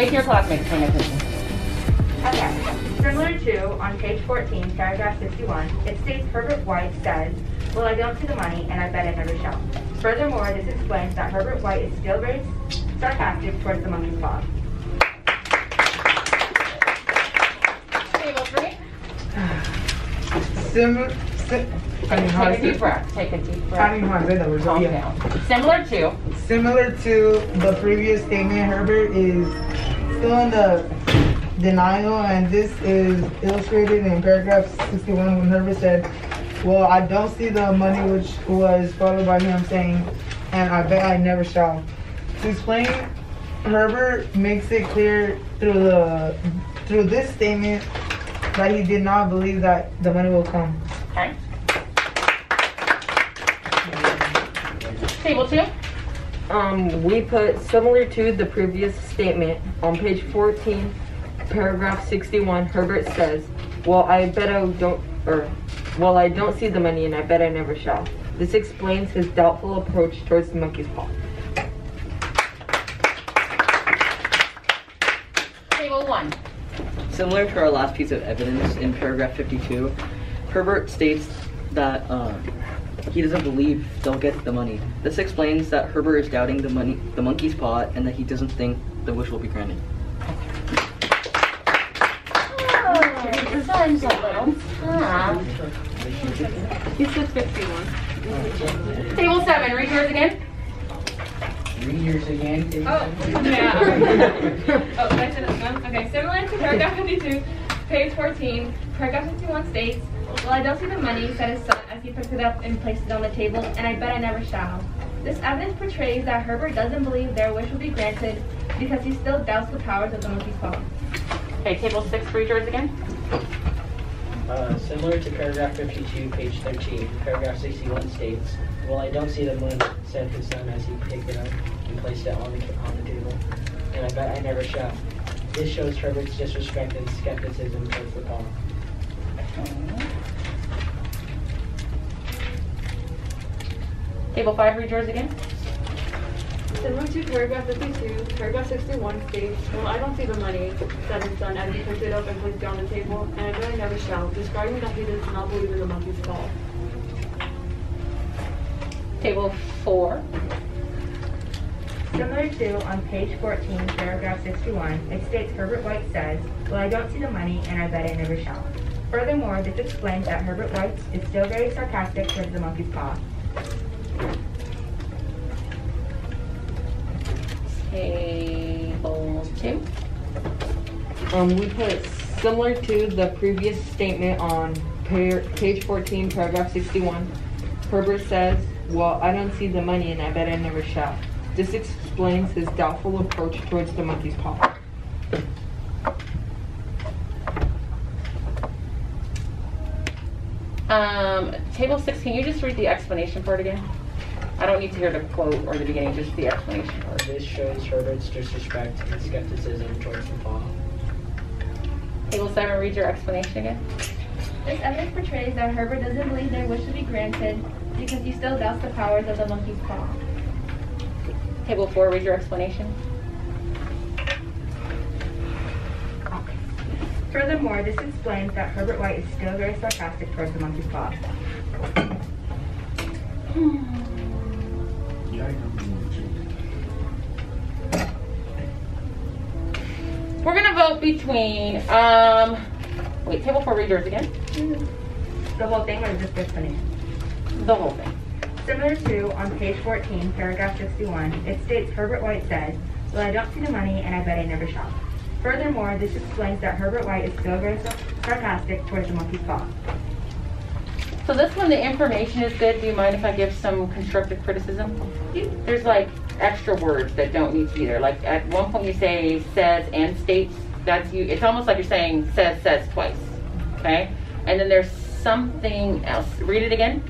wait till your classmates paying attention. Okay. Similar to on page 14, paragraph 61, it states Herbert White says, Well, I don't see the money, and I bet I never shall. Furthermore, this explains that Herbert White is still very sarcastic towards the monkey's paw. Table three. Similar. I mean, Take a deep breath. Take a deep I breath. mean, how to say that word. Calm Yeah. down. Similar to. Similar to the previous statement, Herbert is still in the denial, and this is illustrated in paragraph 61 when Herbert said, Well, I don't see the money, which was followed by him saying, And I bet I never shall. To explain, Herbert makes it clear through the through this statement that he did not believe that the money will come. Okay. Table two. Um, we put similar to the previous statement on page 14, paragraph 61. Herbert says, "Well, I bet I don't, or, well, I don't see the money, and I bet I never shall." This explains his doubtful approach towards the monkey's paw. Table one. Similar to our last piece of evidence in paragraph 52, Herbert states that um, he doesn't believe they'll get the money. This explains that Herbert is doubting the money, the monkey's paw, and that he doesn't think the wish will be granted. Oh, sun's a little tough. He said 51. Table seven. Read yours again. Read yours again. Yeah. oh, did I say this one? Okay, similar to paragraph 52, page 14, paragraph 51 states, Well, I don't see the money, said his son as he picked it up and placed it on the table, and I bet I never shall. This evidence portrays that Herbert doesn't believe their wish will be granted because he still doubts the powers of the monkey's paw. Okay, table six. Read yours again. Uh, similar to paragraph 52, page 13, paragraph 61 states, Well, I don't see the moon, said his son as he picked it up and placed it on the, on the table, and I bet I never shall. This shows Herbert's disrespect and skepticism towards the paw. Table five. Read yours again. Similar to paragraph 52, paragraph 61 states, Well, I don't see the money, said his son as he picked it up and placed it on the table, and I bet I never shall, describing that he does not believe in the monkey's paw. Table four. Similar to on page 14, paragraph 61, it states Herbert White says, Well, I don't see the money, and I bet I never shall. Furthermore, this explains that Herbert White is still very sarcastic towards the monkey's paw. Table two. Um, we put similar to the previous statement on page 14, paragraph 61. Herbert says, Well, I don't see the money and I bet I never shall. This explains his doubtful approach towards the monkey's paw. Um, table six. Can you just read the explanation part again? I don't need to hear the quote or the beginning, just the explanation part. This shows Herbert's disrespect and skepticism towards the paw. Table seven. Read your explanation again. This evidence portrays that Herbert doesn't believe their wish will be granted because he still doubts the powers of the monkey's paw. Table four. Read your explanation. Furthermore, this explains that Herbert White is still very sarcastic towards the monkey's paw. We're gonna vote between um. Wait. Table four. Read yours again. The whole thing or just the explanation? The whole thing. Similar to on page 14, paragraph 61, it states Herbert White says, Well, I don't see the money, and I bet I never shall. Furthermore, this explains that Herbert White is still very sarcastic towards the monkey's paw. So this one, the information is good. Do you mind if I give some constructive criticism? There's like extra words that don't need to be there. Like at one point you say says and states. That's you. It's almost like you're saying says says twice. Okay. And then there's something else. Read it again.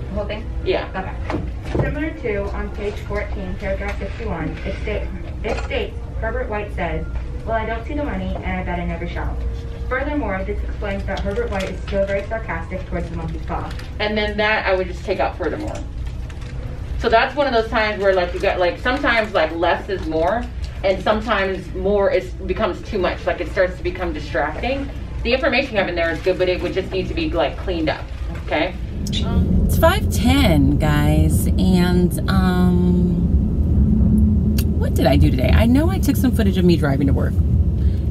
The whole thing? Yeah. Okay. Similar to on page 14, paragraph 61, it states, it states Herbert White says, Well, I don't see the money, and I bet I never shall. Furthermore, this explains that Herbert White is still very sarcastic towards the monkey's paw. And then that I would just take out furthermore. So that's one of those times where like you got like sometimes like less is more. and sometimes more is becomes too much. Like it starts to become distracting. The information you have in there is good, but it would just need to be like cleaned up. Okay. It's 5:10, guys, and um what did I do today? I know I took some footage of me driving to work.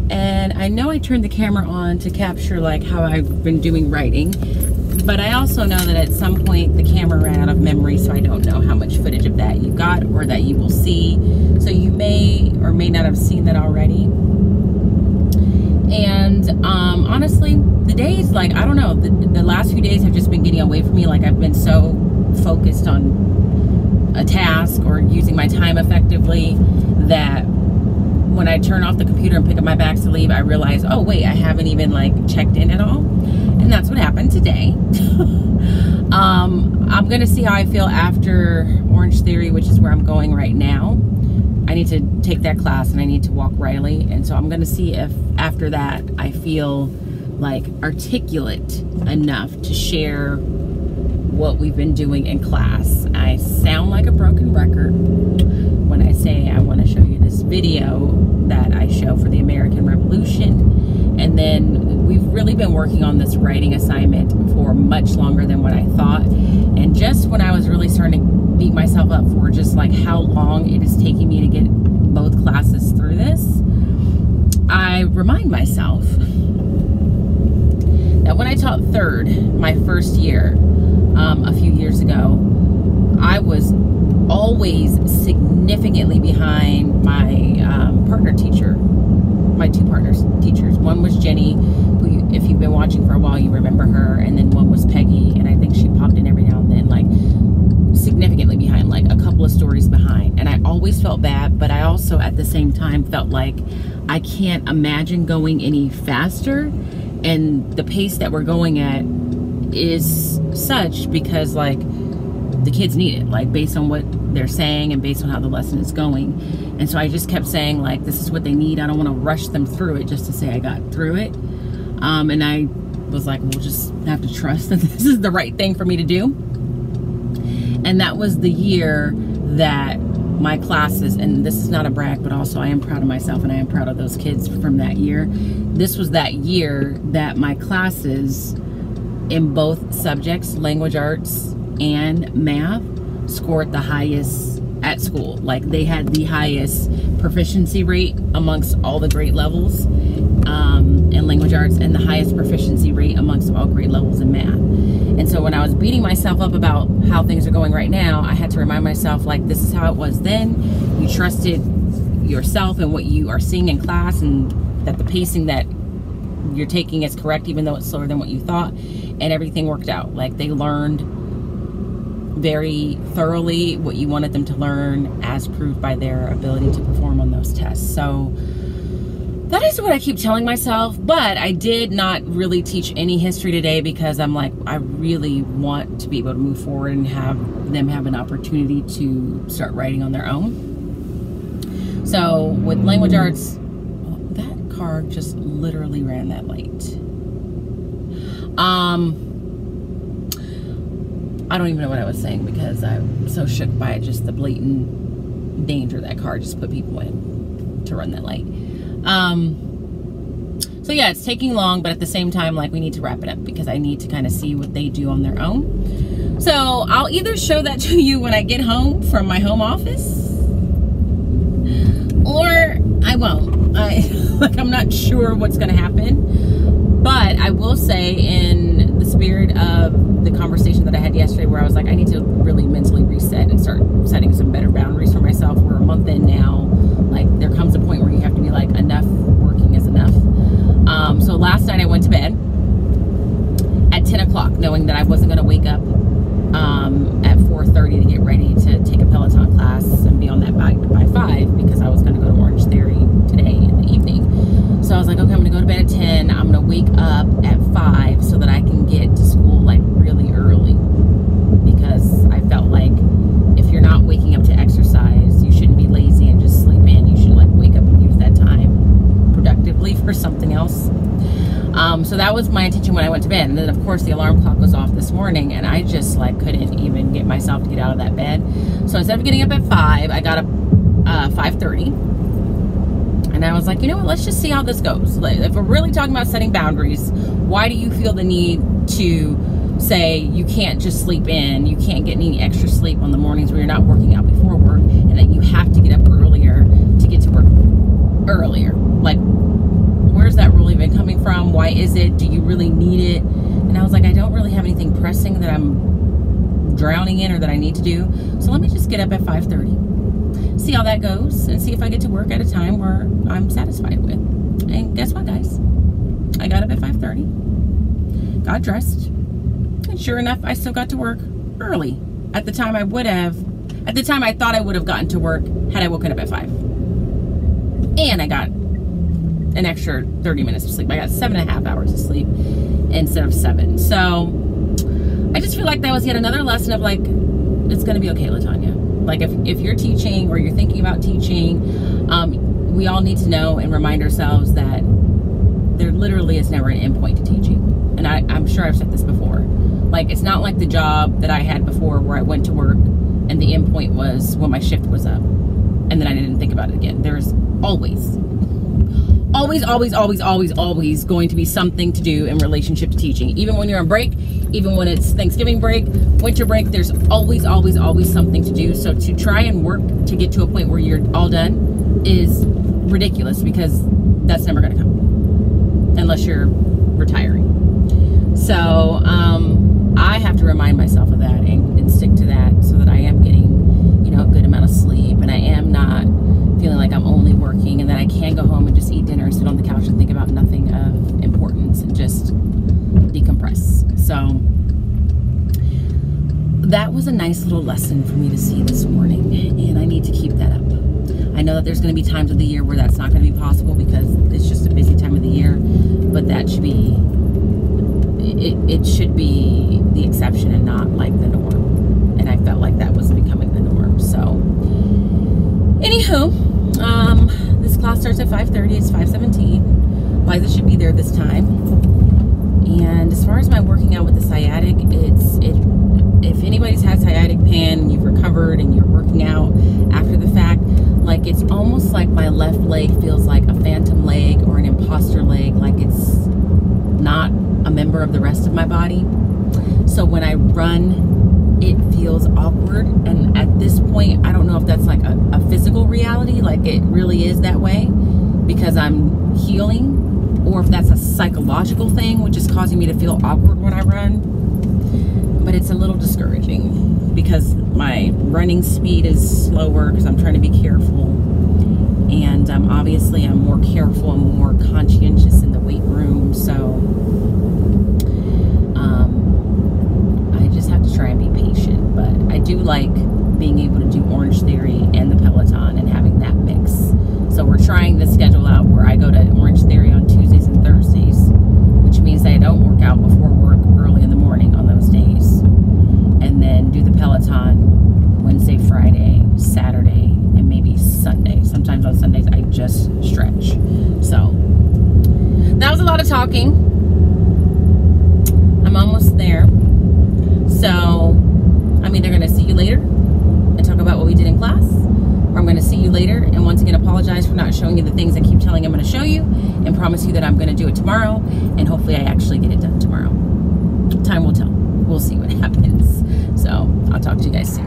And I know I turned the camera on to capture like how I've been doing writing. But I also know that at some point the camera ran out of memory, so I don't know how much footage of that you got or that you will see. So you may or may not have seen that already. And um, honestly, the days, like, I don't know, the, the last few days have just been getting away from me. Like, I've been so focused on a task or using my time effectively that when I turn off the computer and pick up my bags to leave, I realize, oh, wait, I haven't even, like, checked in at all. And that's what happened today. um, I'm going to see how I feel after Orange Theory, which is where I'm going right now. I need to take that class and I need to walk Riley. And so I'm going to see if after that I feel like articulate enough to share what we've been doing in class. I sound like a broken record when I say I want to show you video that I show for the American Revolution. And then we've really been working on this writing assignment for much longer than what I thought. And just when I was really starting to beat myself up for just like how long it is taking me to get both classes through this, I remind myself that when I taught third my first year um, a few years ago, I was always significantly behind my um, partner teacher, my two partners teachers. One was Jenny, who, you, if you've been watching for a while, you remember her, and then one was Peggy, and I think she popped in every now and then. Like significantly behind, like a couple of stories behind. And I always felt bad, but I also at the same time felt like I can't imagine going any faster. And the pace that we're going at is such because like the kids need it, like based on what they're saying and based on how the lesson is going. And so I just kept saying like, this is what they need. I don't want to rush them through it just to say I got through it. Um, and I was like, we'll just have to trust that this is the right thing for me to do. And that was the year that my classes, and this is not a brag, but also I am proud of myself and I am proud of those kids from that year. This was that year that my classes in both subjects, language arts and math, scored the highest at school. Like they had the highest proficiency rate amongst all the grade levels um, in language arts and the highest proficiency rate amongst all grade levels in math. And so when I was beating myself up about how things are going right now, I had to remind myself like this is how it was then. You trusted yourself and what you are seeing in class and that the pacing that you're taking is correct even though it's slower than what you thought and everything worked out. Like they learned very thoroughly what you wanted them to learn as proved by their ability to perform on those tests. So that is what I keep telling myself, but I did not really teach any history today because I'm like, I really want to be able to move forward and have them have an opportunity to start writing on their own. So with language arts, that car just literally ran that light. Um, I don't even know what I was saying because I'm so shook by just the blatant danger that car just put people in to run that light. Um, so yeah, it's taking long, but at the same time, like we need to wrap it up because I need to kind of see what they do on their own. So I'll either show that to you when I get home from my home office or I won't. I, like, I'm not sure what's going to happen, but I will say spirit of the conversation that I had yesterday where I was like, I need to really mentally reset and start setting some better boundaries for myself. We're a month in now. Like there comes a point where you have to be like, enough working is enough. Um, so last night I went to bed at 10 o'clock knowing that I wasn't going to wake up um, at 4.30 to get ready to take a Peloton class and be on that bike by 5 because I was going to go to Orange Theory today in the evening. So I was like, okay, I'm going to go to bed at 10. I'm going to wake up at 5 so that I can get to school like really early because I felt like if you're not waking up to exercise, you shouldn't be lazy and just sleep in. You should like wake up and use that time productively for something else. Um, so that was my intention when I went to bed. And then of course the alarm clock was off this morning and I just like couldn't even get myself to get out of that bed. So instead of getting up at 5, I got up uh, 5.30 And I was like, you know what? Let's just see how this goes. Like, If we're really talking about setting boundaries, why do you feel the need to say you can't just sleep in, you can't get any extra sleep on the mornings where you're not working out before work, and that you have to get up earlier to get to work earlier? Like, been coming from? Why is it? Do you really need it? And I was like, I don't really have anything pressing that I'm drowning in or that I need to do. So let me just get up at 5:30, see how that goes, and see if I get to work at a time where I'm satisfied with. And guess what, guys? I got up at 5:30, got dressed, and sure enough, I still got to work early. At the time I would have, at the time I thought I would have gotten to work had I woken up at five. And I got an extra 30 minutes of sleep. I got seven and a half hours of sleep instead of seven. So I just feel like that was yet another lesson of like, it's going to be okay, Latawnya. Like if, if you're teaching or you're thinking about teaching, um, we all need to know and remind ourselves that there literally is never an end point to teaching. And I, I'm sure I've said this before. Like it's not like the job that I had before where I went to work and the end point was when my shift was up. And then I didn't think about it again. There's always always, always, always, always, always going to be something to do in relationship to teaching. Even when you're on break, even when it's Thanksgiving break, winter break, there's always, always, always something to do. So to try and work to get to a point where you're all done is ridiculous because that's never going to come unless you're retiring. So um, I have to remind myself of that and, and stick to that so that I am getting, you know, a good amount of sleep and I am not feeling like I'm only working and that I can go home and just eat dinner, sit on the couch and think about nothing of importance and just decompress. So that was a nice little lesson for me to see this morning and I need to keep that up. I know that there's going to be times of the year where that's not going to be possible because it's just a busy time of the year, but that should be it, it should be the exception and not like the norm. And I felt like that was becoming anywho, um, this class starts at 5.30, it's 5.17. Liza should be there this time. And as far as my working out with the sciatic, it's it if anybody's had sciatic pain and you've recovered and you're working out after the fact, like it's almost like my left leg feels like a phantom leg or an imposter leg, like it's not a member of the rest of my body. So when I run, it feels awkward. And at this point, I don't know if that's like a, a physical reality, like it really is that way because I'm healing, or if that's a psychological thing, which is causing me to feel awkward when I run but it's a little discouraging because my running speed is slower because I'm trying to be careful. And um, obviously, I'm more careful and more conscientious in the weight room. So um, I just have to try and be patient. But I do like being able to do Orange Theory and the Peloton and having that mix. So we're trying the schedule out where I go to Orange Theory on Tuesdays and Thursdays, which means I don't work out before work early in the morning on those days. And then do the Peloton Wednesday, Friday, Saturday, and maybe Sunday. Sometimes on Sundays I just stretch. So that was a lot of talking. I'm almost there. So I'm either going to see you later and talk about what we did in class, or I'm going to see you later and once again apologize for not showing you the things I keep telling I'm going to show you and promise you that I'm going to do it tomorrow and hopefully I actually get it done tomorrow. Time will tell. We'll see what happens. So I'll talk to you guys soon.